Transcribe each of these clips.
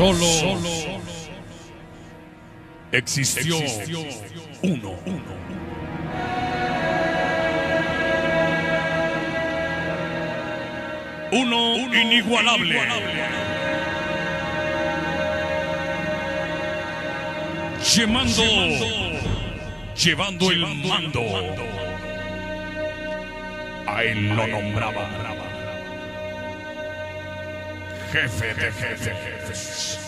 Solo existió uno. Uno inigualable. Llevando, llevando el mando. A él lo nombraba jefe de jefes.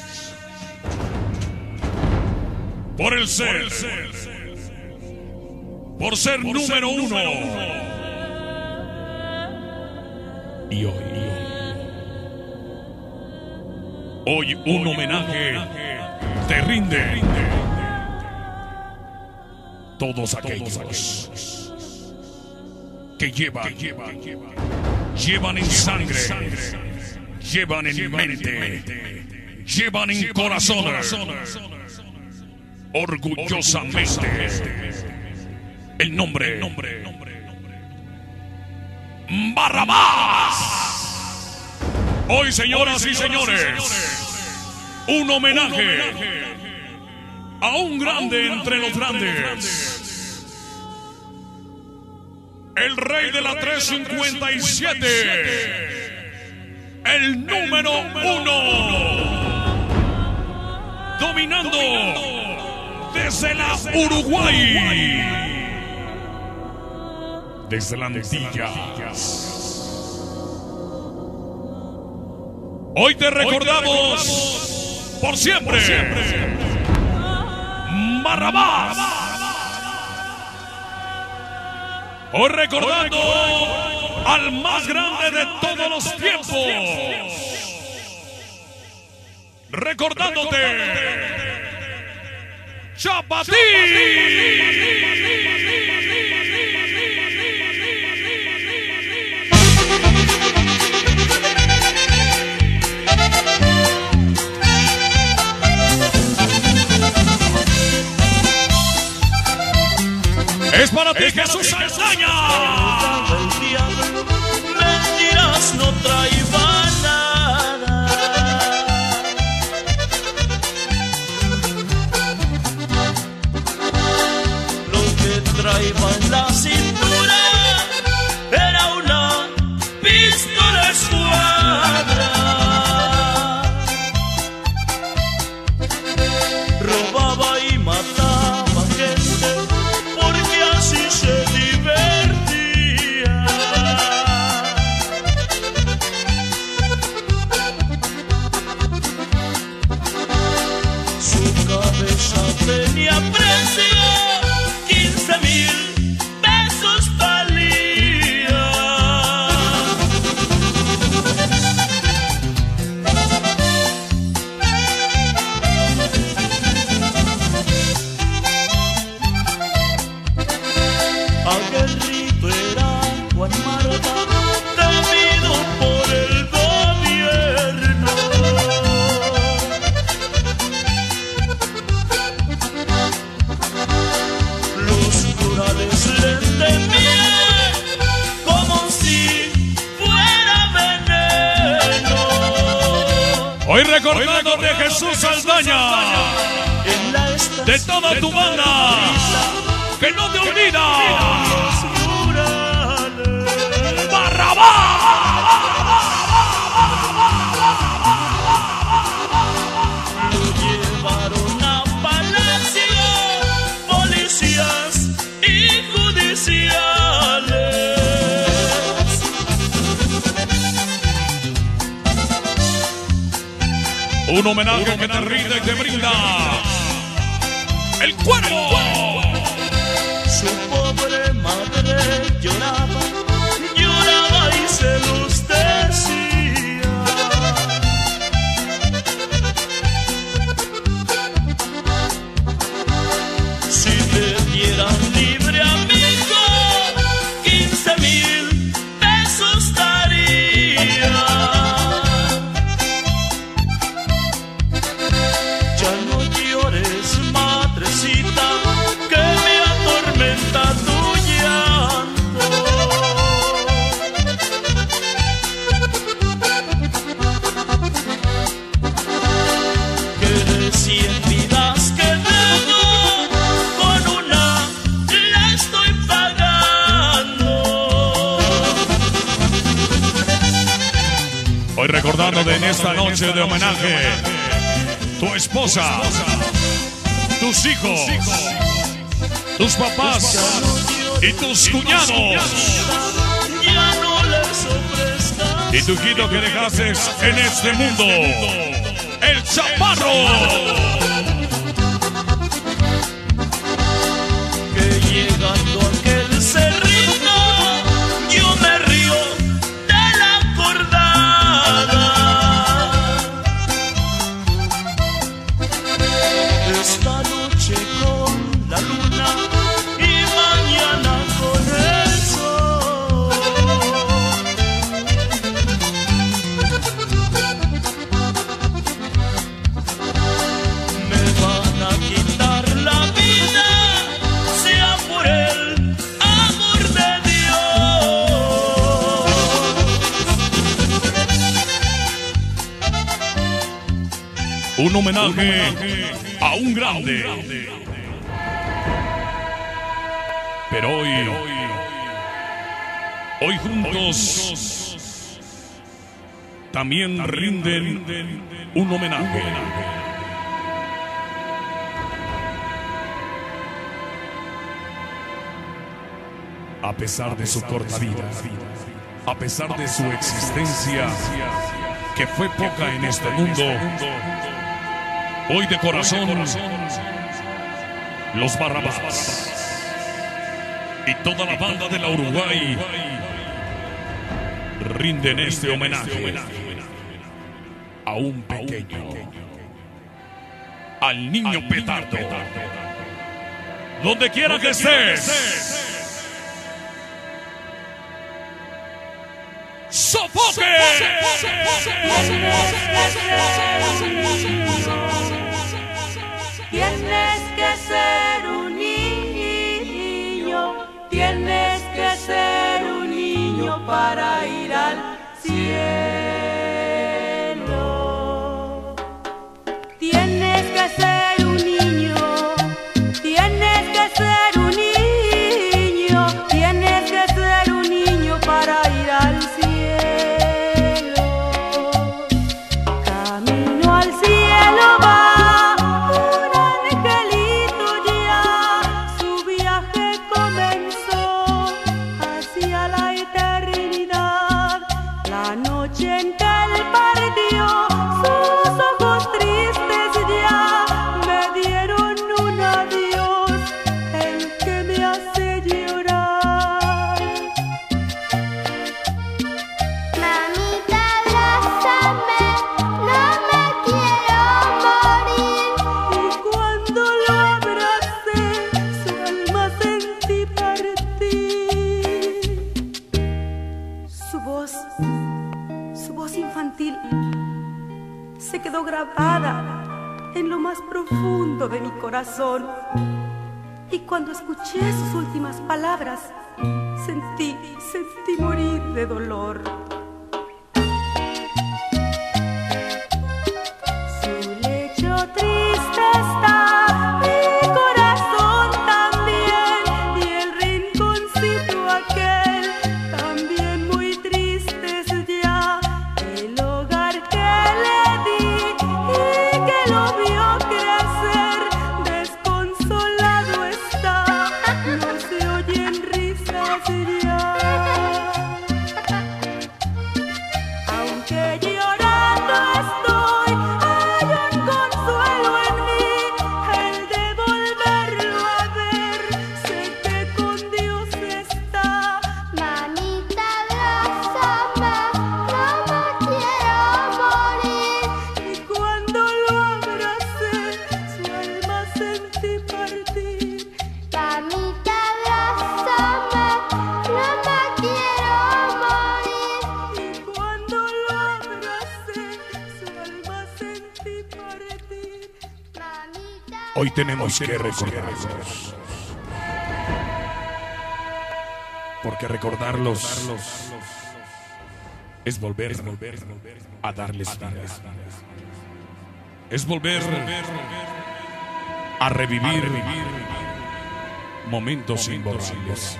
Por el ser, por ser número uno. Y hoy, hoy un homenaje te rinde. Todos aquellos que llevan, llevan en sangre llevan en mente, llevan en corazones, orgullosamente. El nombre, Barrabás. Hoy, señoras y señores, un homenaje a un grande entre los grandes. El rey de la 357 el número uno. Dominando desde la Uruguay. Desde la Antillas. Hoy te recordamos por siempre. Barrabás. Hoy recordando al más grande de todos los tiempos. Recordándote, Chapatí. Es para ti, Jesús Saldaña. traiu. Hoy recordando de en esta noche de homenaje, tu esposa, tus hijos, tus papás y tus cuñados. Y tu hijito que dejaste en este mundo, el chaparro. que homenaje a un grande. Pero hoy, hoy juntos también rinden un homenaje. A pesar de su corta vida, a pesar de su existencia, que fue poca en este mundo, hoy de corazón, los Barrabás y toda la banda de la Uruguay rinden este homenaje a un pequeño, al niño petardo, donde quiera que estés. ¡Sofoque! blessed. Y cuando escuché sus últimas palabras, sentí, sentí morir de dolor. Tenemos que recordarlos. Porque recordarlos es volver a darles vida. Es volver a revivir momentos imborrables.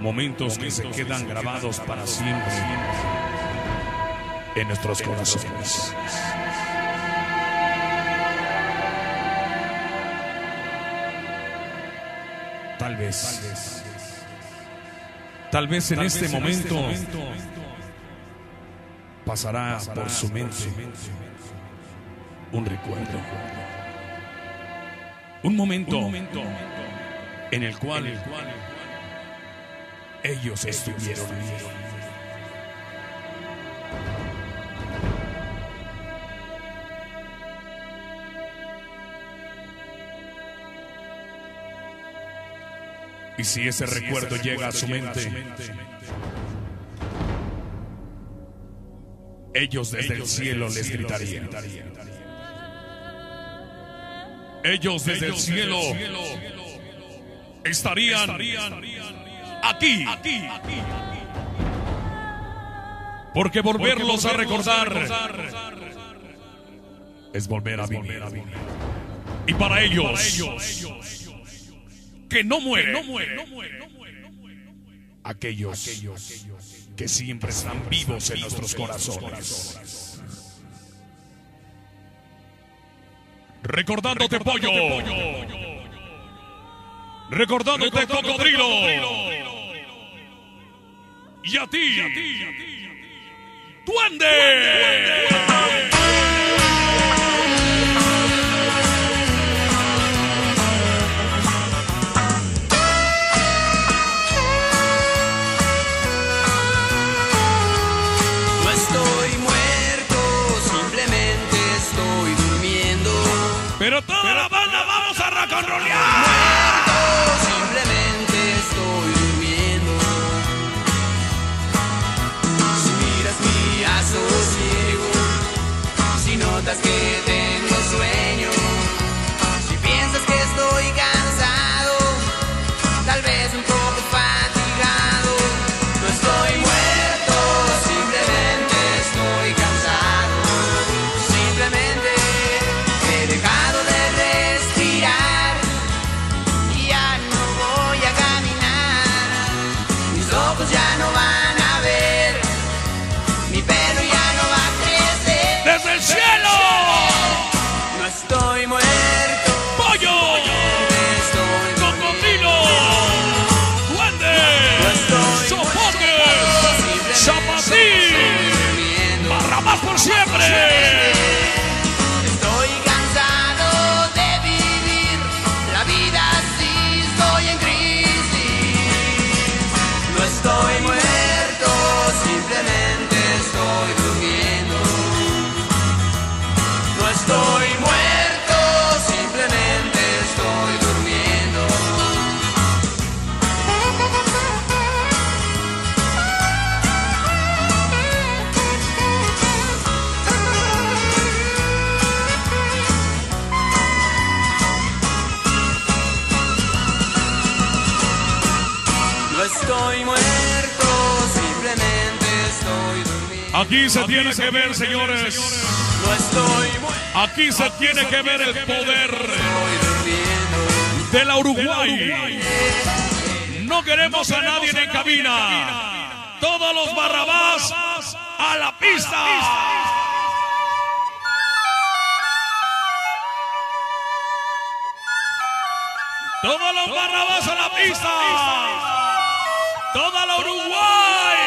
Momentos que se quedan grabados para siempre en nuestros corazones. Tal vez, tal vez en este momento pasará por su mente un recuerdo. Un momento en el cual ellos estuvieron ahí. Y si ese recuerdo llega a su mente, ellos desde el cielo les gritarían. Ellos desde el cielo estarían aquí. Porque volverlos a recordar es volver a vivir. Y para ellos que no mueren, aquellos que siempre están vivos en nuestros corazones. Recordándote pollo, recordándote cocodrilo, y a ti, duende. Aquí se tiene que ver, señores. No estoy muerto, Aquí se tiene que ver el poder de la Uruguay. No queremos a nadie en cabina. Todos los barrabás a la pista. Todos los barrabás a la pista. Toda la Uruguay.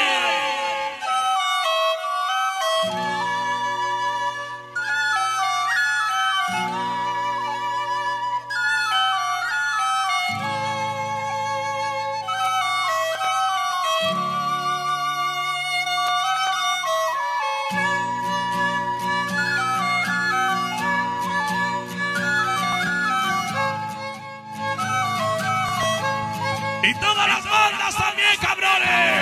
Y todas las bandas también, cabrones.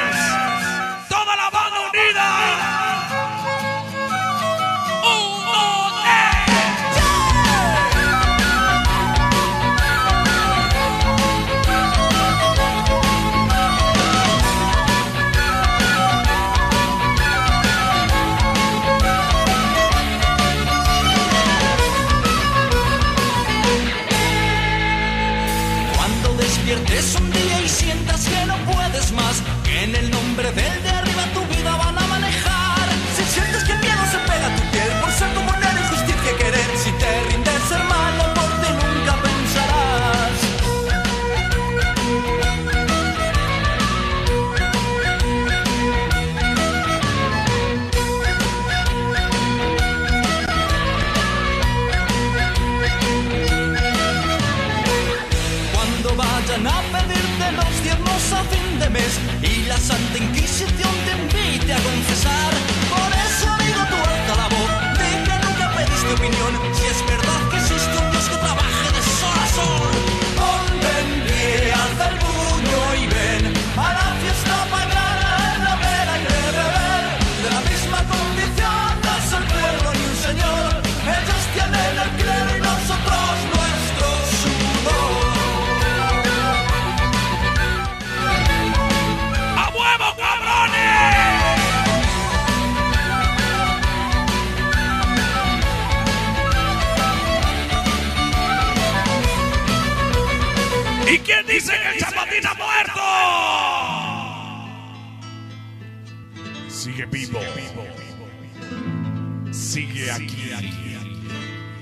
sigue aquí,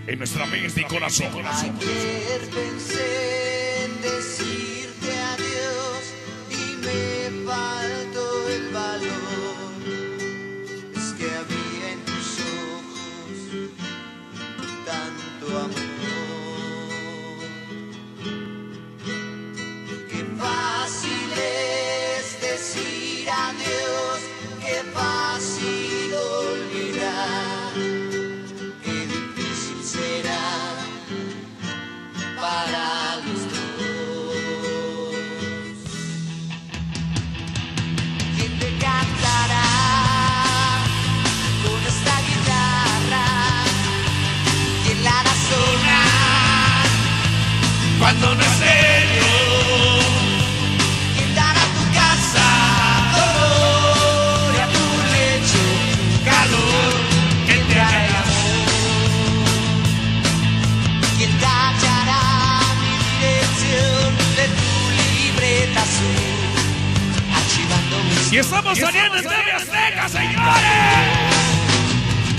en nuestra mente y corazón. Ayer pensé señores.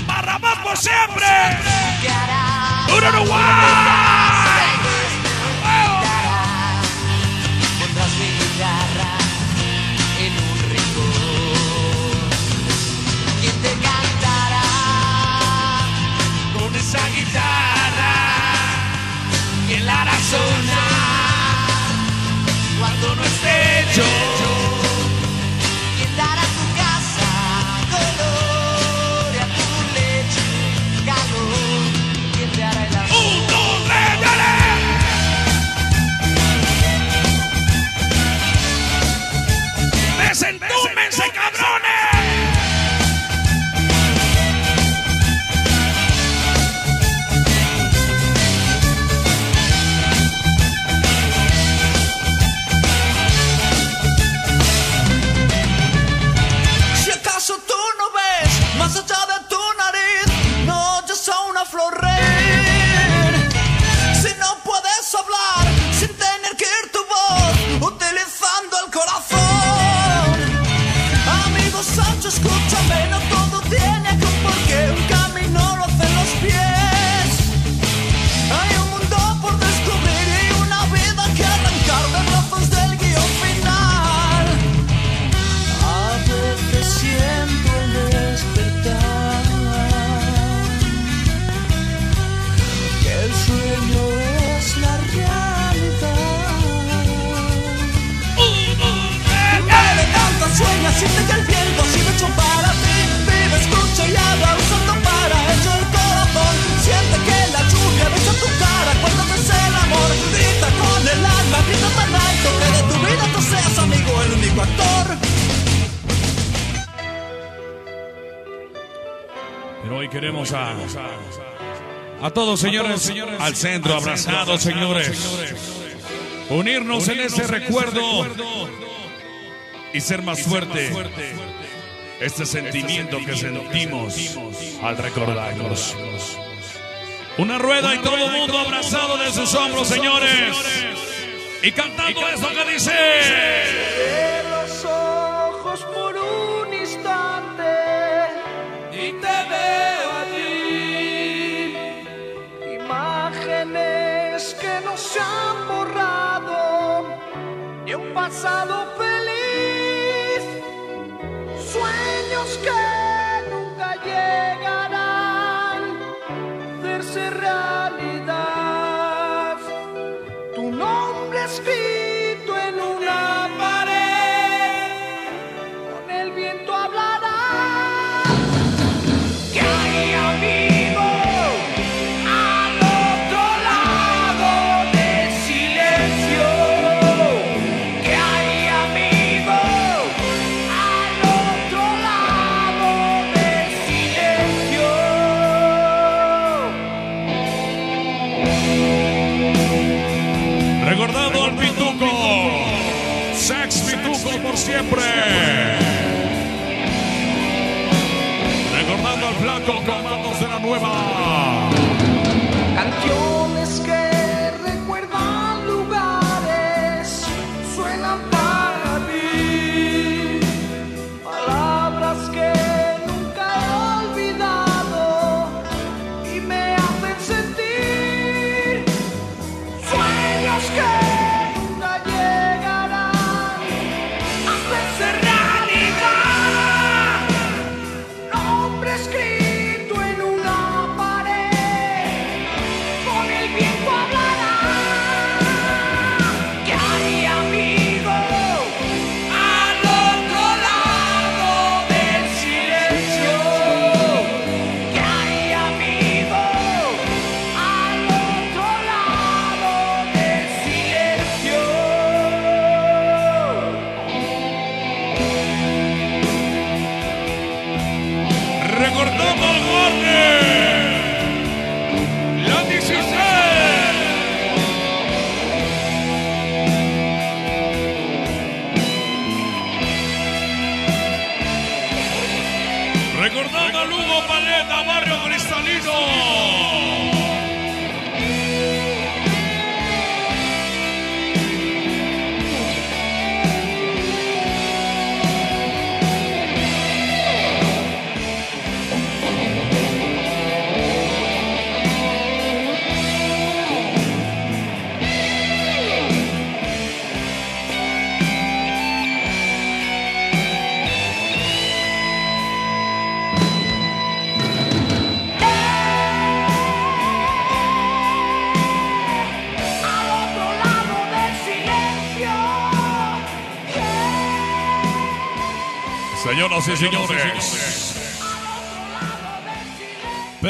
Barra por siempre. Un Uruguay. todos, señores, al centro, abrazados, señores. Unirnos en ese recuerdo y ser más fuerte este, este sentimiento que sentimos al recordarnos. Una rueda y todo el mundo abrazado de sus hombros, señores. Y cantando eso que dice. que no se han borrado de un pasado feliz. comandos de la nueva.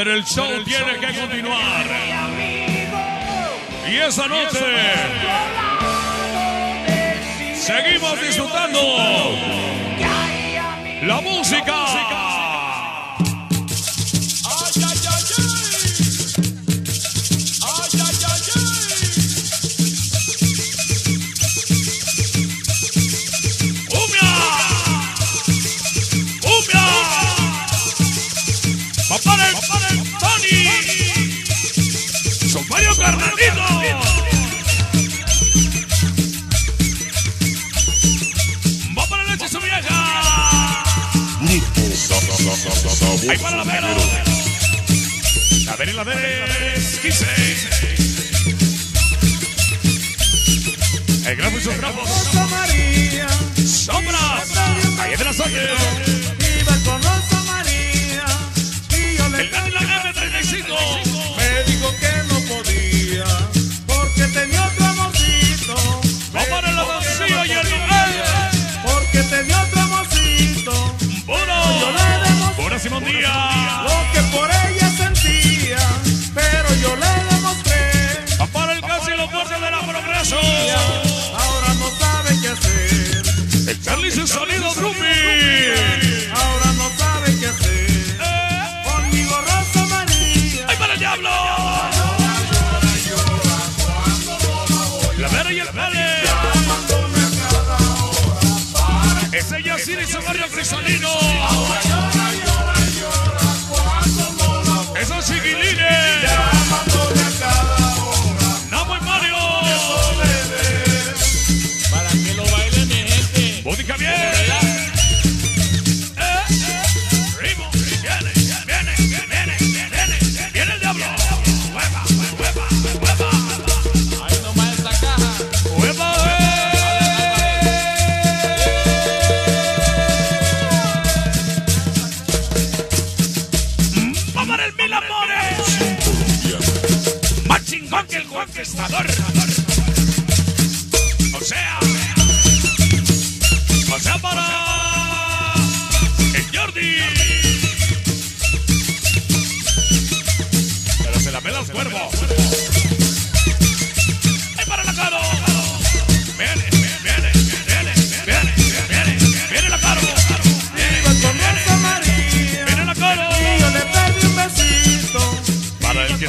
El show, tiene, que continuar. Y esa noche seguimos disfrutando la música. El grafo y sus trapos. María. Sombra. Ahí es de las ocho. Iba con Rosa María. Y yo le. El grande la M35. Me dijo que no.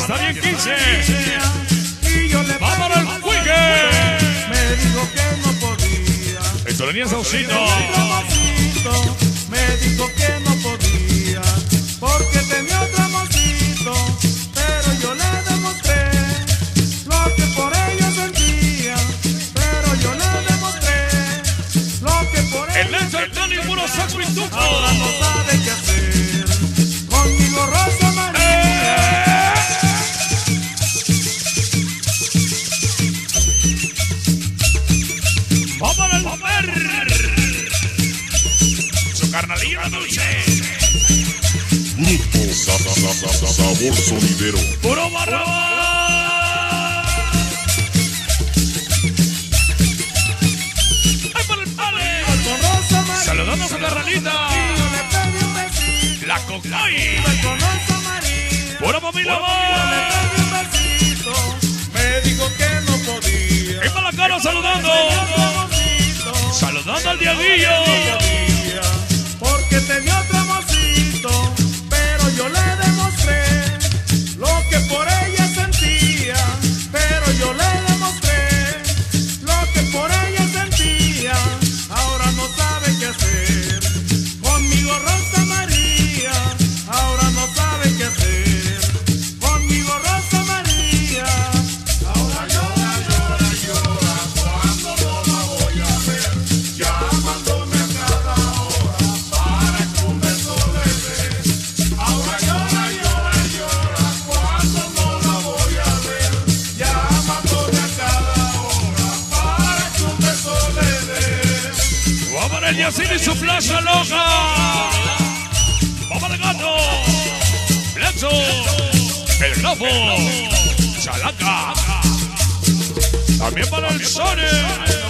Está bien 15. Y yo le ¡Vamos al Me dijo que no podía. Estolonía Saucito. Me dijo que no podía. Porque tenía otro amorcito. Pero yo le demostré lo que por ella sentía. Pero yo le demostré lo que por ella sentía. El Antonio Puro Sax Ahora no mejor sonidero. ¡Puro barrabás! Saludamos a la ranita. La cocoy. Puro mamila Me dijo que no podía. Y para la cara saludando. Saludando al diadillo! ¡Saludando al diaguillo. el Yacine y su plaza loca. Vamos de gato, Blanco, el Globo, Chalaca. También para el Sonic.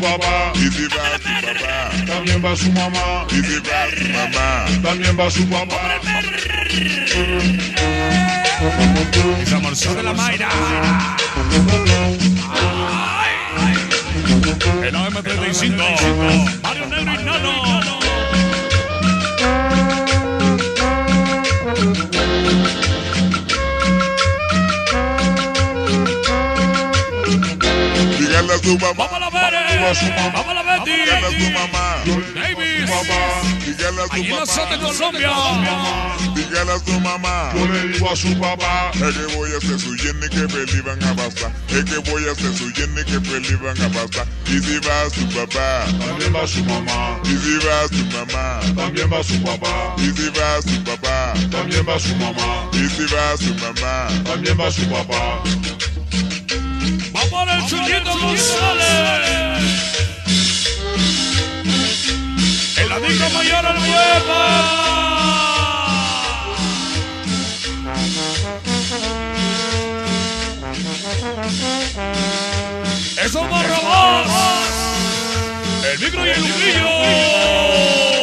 papá y si va a papá. También va su mamá y si va a mamá. También va su papá. Es amorzo de la Mayra. El AM35. Mario Negro y Nano. tu mamá. Vamos a la Betty. Eh. Vamos a la Betty. A tu mamá. Davis. Dígale a tu mamá. Allí papá. Allí Colombia. Dígale a tu mamá. Yo le digo a su papá. Es que voy a hacer su Jenny que peli van a bastar. Es que voy a hacer su Jenny que peli van a bastar. Y si va a su papá. También va su mamá. Y si va a su mamá. También va su papá. Y si va a su papá. También va su mamá. Y si va a su mamá. También va su papá por el Chuchito González. El amigo mayor al pueblo. Eso barrabás. El micro y el humillo.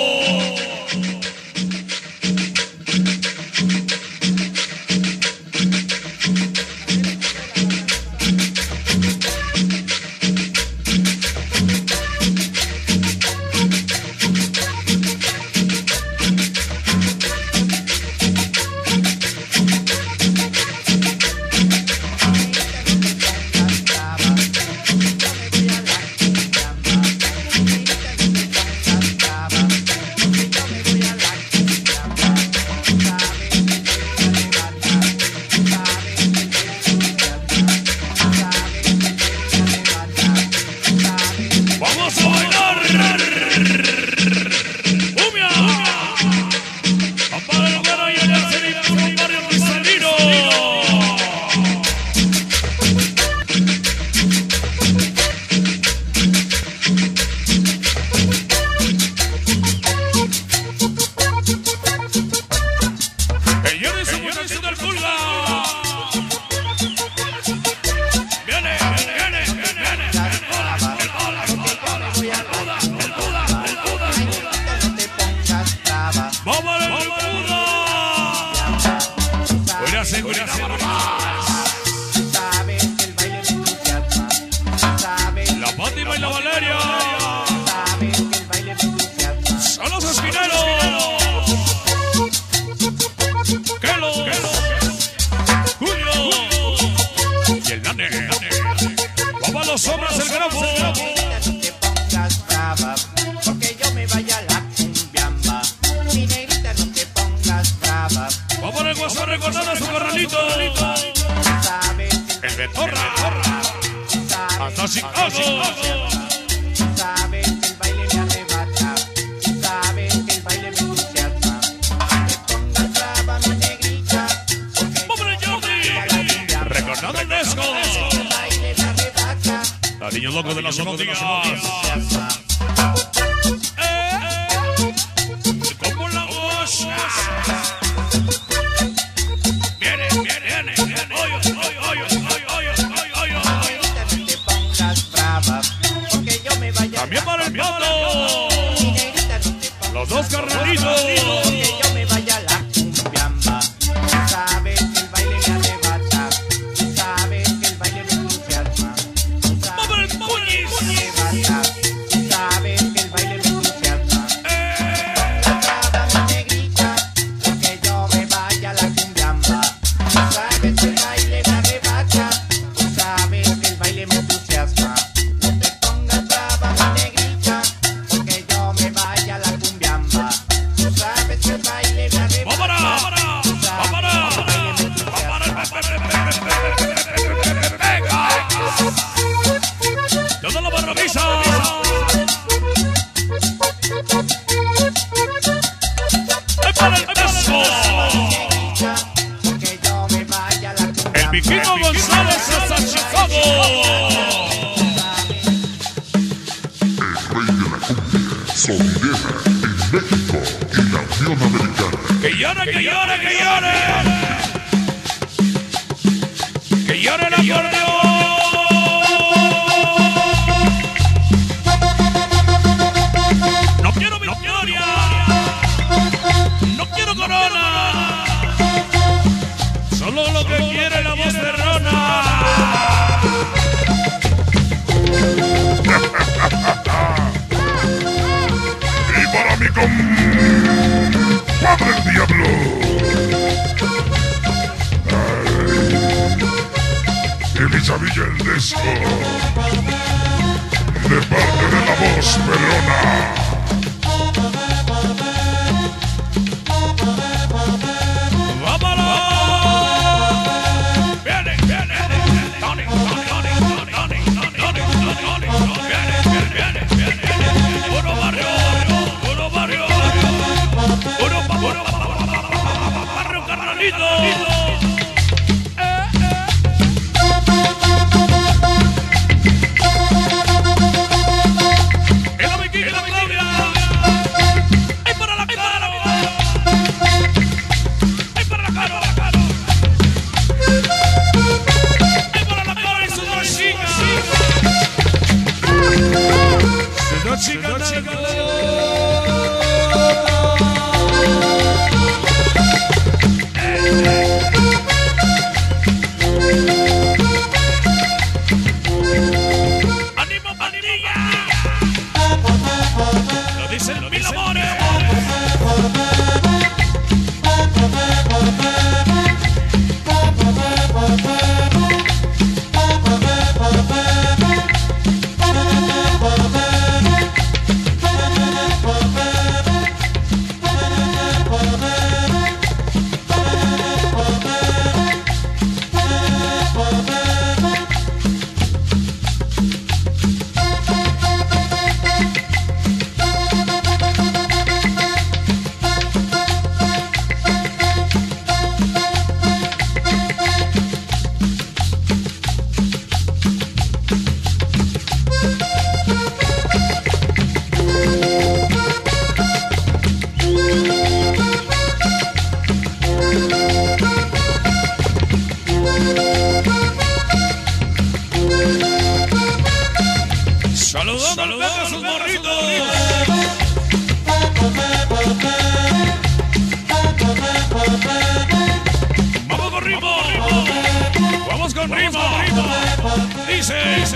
Dice, dice.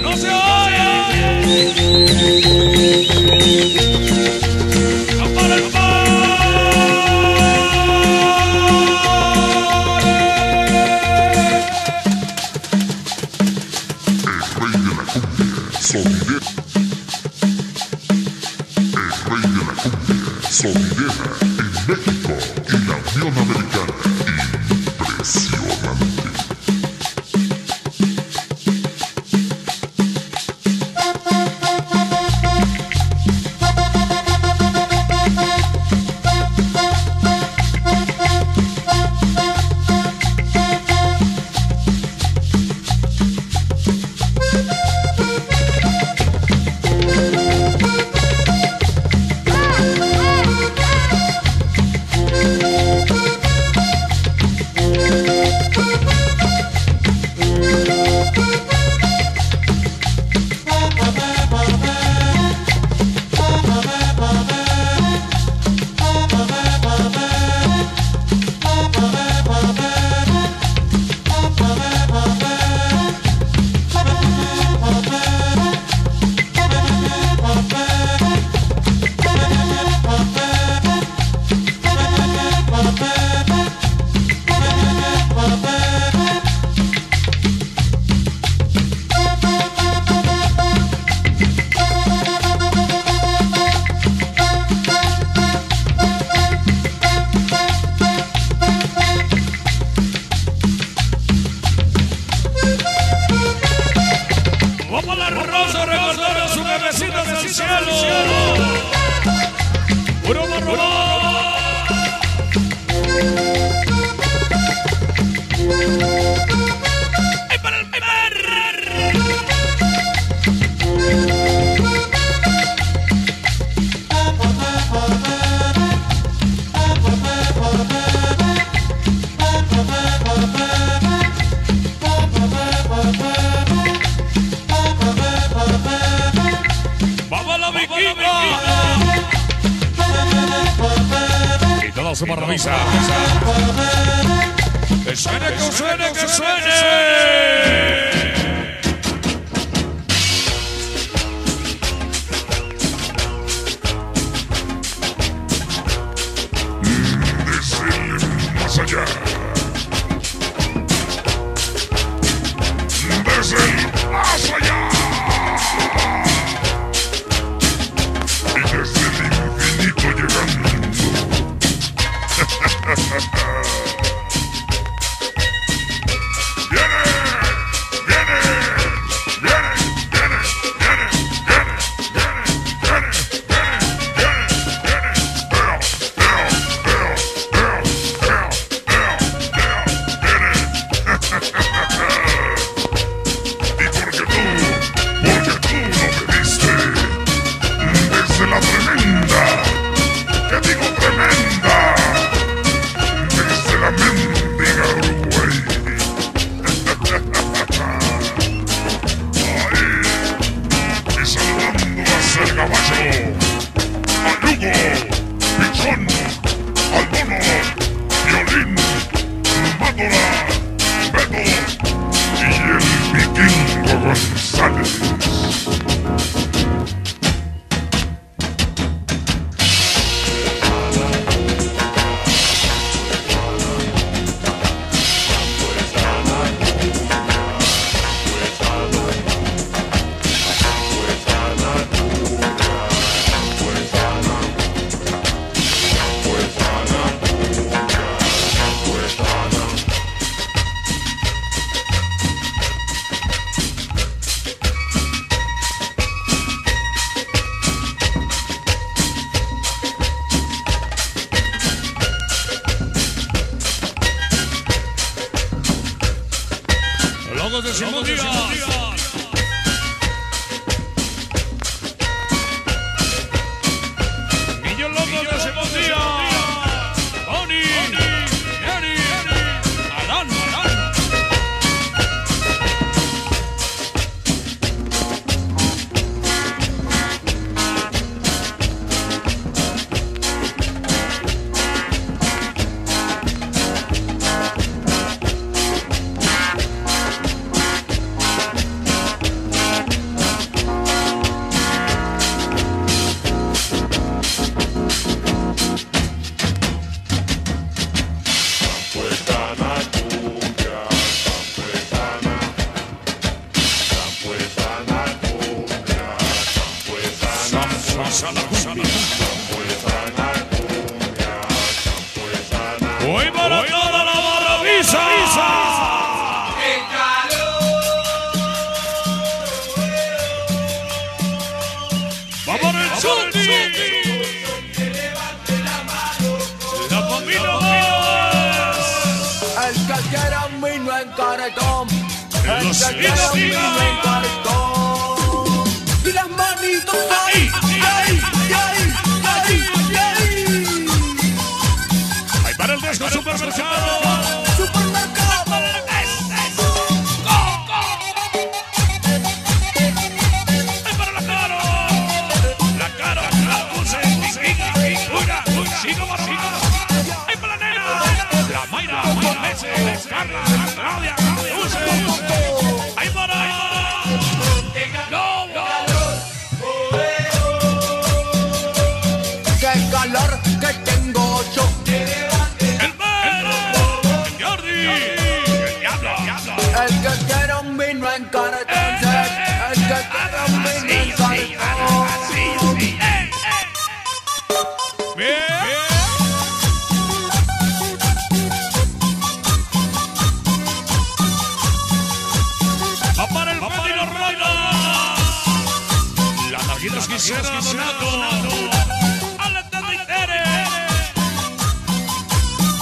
¡No se oye!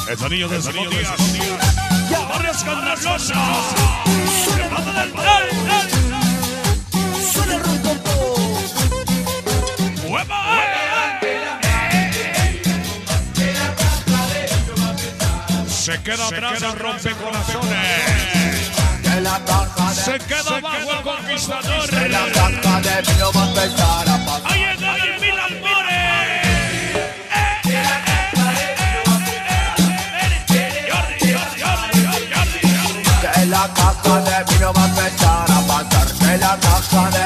El sonido del sonido de Barrios Candrallosa. Suena el Suena el rumbo. ¡Hueva! Eh, eh, eh, se queda atrás el rompecorazones. Se queda bajo el conquistador. la caja de vino va a empezar a pasar. Father.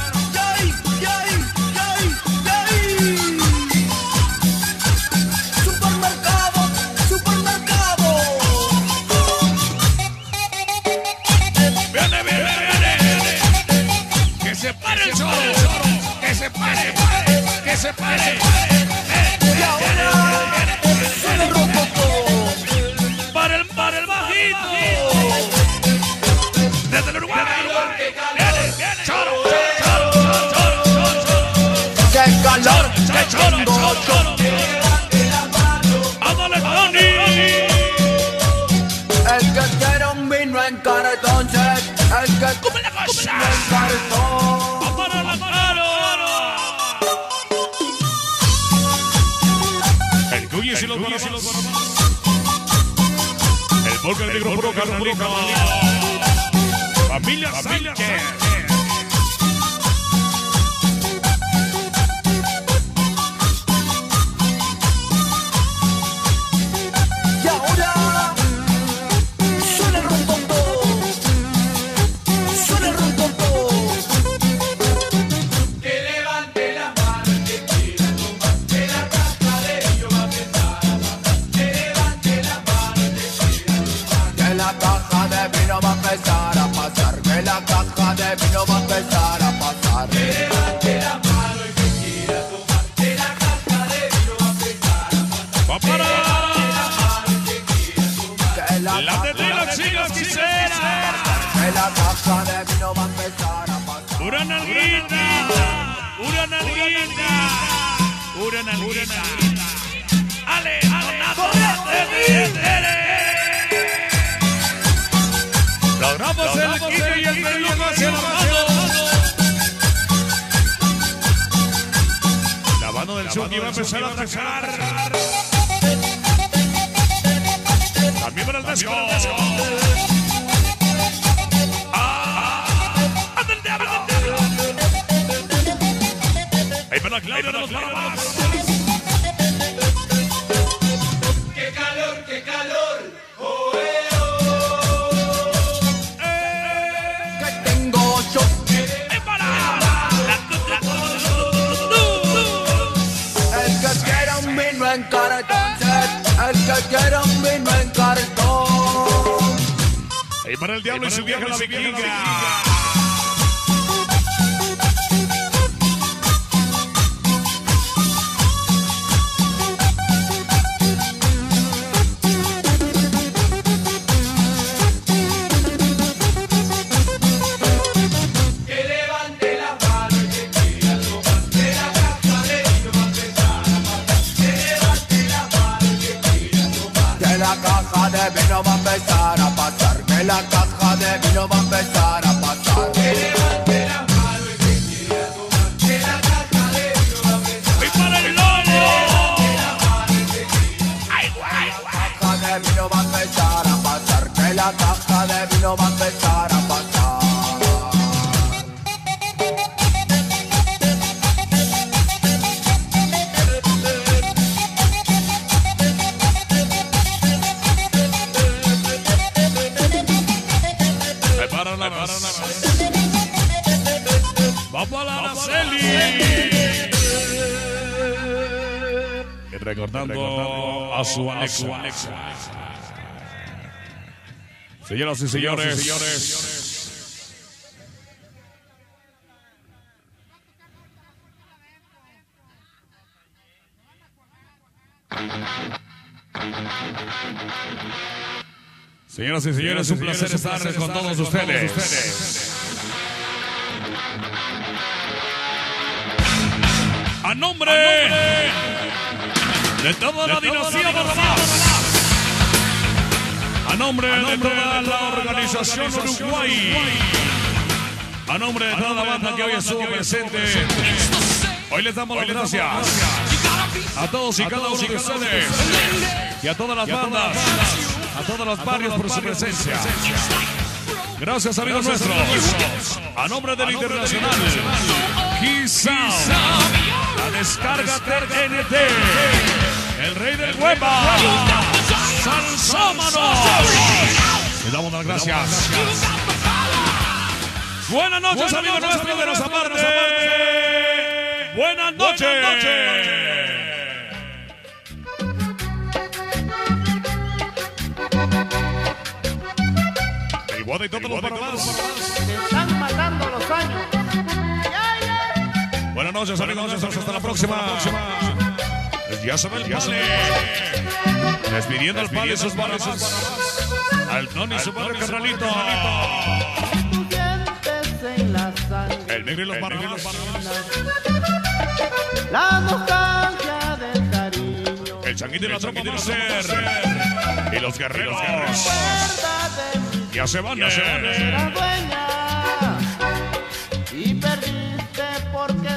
se pare. Y ahora suena el rococo. Para el, para el bajito. Desde el Uruguay. Viene, viene. Choro, choro, choro, choro, choro. Qué calor, qué choro, choro, choro. Volca, el negro. Familia Sánchez. Empezar a atacar. Para el diablo y su vieja la vikinga. Señoras y señores. Señoras y señores, un placer estar con todos ustedes. A nombre de toda la dinastía Barrabás. A nombre de toda la organización Uruguay. A nombre de toda la banda que hoy estuvo presente. Hoy les damos las gracias a todos y cada uno de ustedes. Y a todas las bandas, a todos los barrios por su presencia. Gracias amigos nuestros. A nombre del Internacional. Kisa. La descarga TNT. El rey del hueva. Salsómano. Le damos las gracias. Buenas noches amigos nuestros de los amantes. Buenas noches. El Guada y todos los. Están matando los años. Buenas noches, amigos. Hasta la próxima. Ya se ve el pale. Despidiendo al pale y sus barras. Al Tony y su padre carnalito. El negro y los barras. La nostalgia del cariño. El Changuito y la tropa. Y los guerreros. Ya se van, ya se van. Era dueña y perdiste porque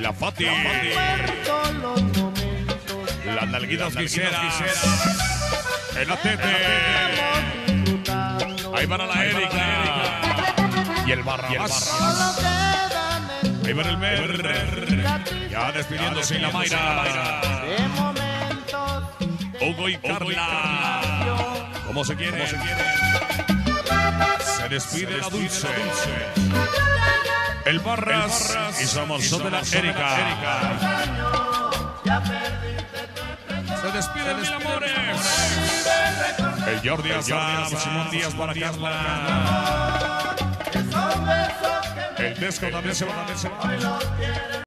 la Fati. los momentos Las nalguitas quisieras. El Atete. Ahí van a la Erika. Y el Barrabás. Ahí va el Mer. Ya despidiéndose la Mayra. Hugo y Carla. ¿Cómo se quiere? Se despide la Dulce. El Barras. Y somos son de la Erika. Se despide mil amores. El Jordi Azar. Simón Díaz para Carla. El Tesco también se va. También se va.